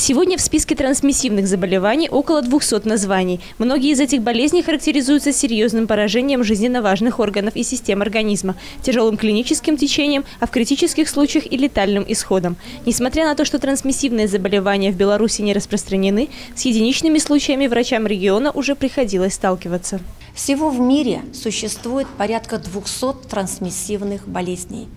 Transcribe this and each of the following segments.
Сегодня в списке трансмиссивных заболеваний около 200 названий. Многие из этих болезней характеризуются серьезным поражением жизненно важных органов и систем организма, тяжелым клиническим течением, а в критических случаях и летальным исходом. Несмотря на то, что трансмиссивные заболевания в Беларуси не распространены, с единичными случаями врачам региона уже приходилось сталкиваться. Всего в мире существует порядка 200 трансмиссивных болезней.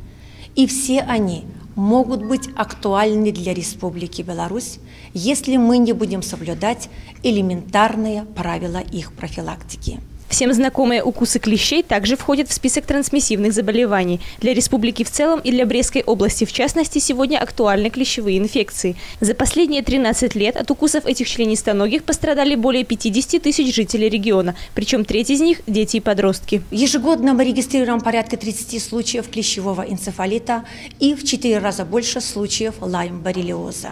И все они могут быть актуальны для Республики Беларусь, если мы не будем соблюдать элементарные правила их профилактики. Всем знакомые укусы клещей также входят в список трансмиссивных заболеваний. Для республики в целом и для Брестской области в частности сегодня актуальны клещевые инфекции. За последние 13 лет от укусов этих членистоногих пострадали более 50 тысяч жителей региона, причем треть из них – дети и подростки. Ежегодно мы регистрируем порядка 30 случаев клещевого энцефалита и в 4 раза больше случаев лайм-боррелиоза.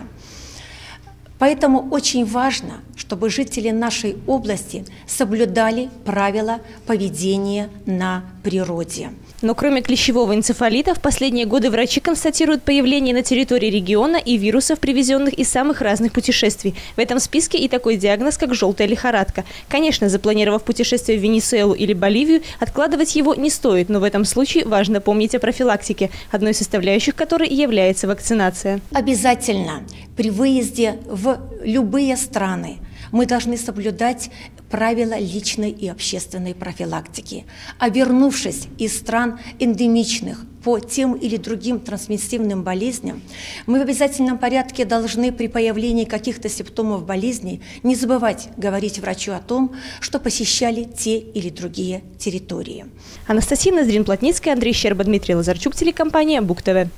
Поэтому очень важно, чтобы жители нашей области соблюдали правила поведения на природе. Но кроме клещевого энцефалита, в последние годы врачи констатируют появление на территории региона и вирусов, привезенных из самых разных путешествий. В этом списке и такой диагноз, как желтая лихорадка. Конечно, запланировав путешествие в Венесуэлу или Боливию, откладывать его не стоит, но в этом случае важно помнить о профилактике, одной из составляющих которой является вакцинация. Обязательно при выезде в любые страны мы должны соблюдать правила личной и общественной профилактики. А вернувшись из стран эндемичных по тем или другим трансмиссивным болезням, мы в обязательном порядке должны при появлении каких-то симптомов болезни не забывать говорить врачу о том, что посещали те или другие территории. Анастасия Ноздрин-Плотницкая, Андрей Щерба, Дмитрий Лазарчук, телекомпания «Бук-ТВ».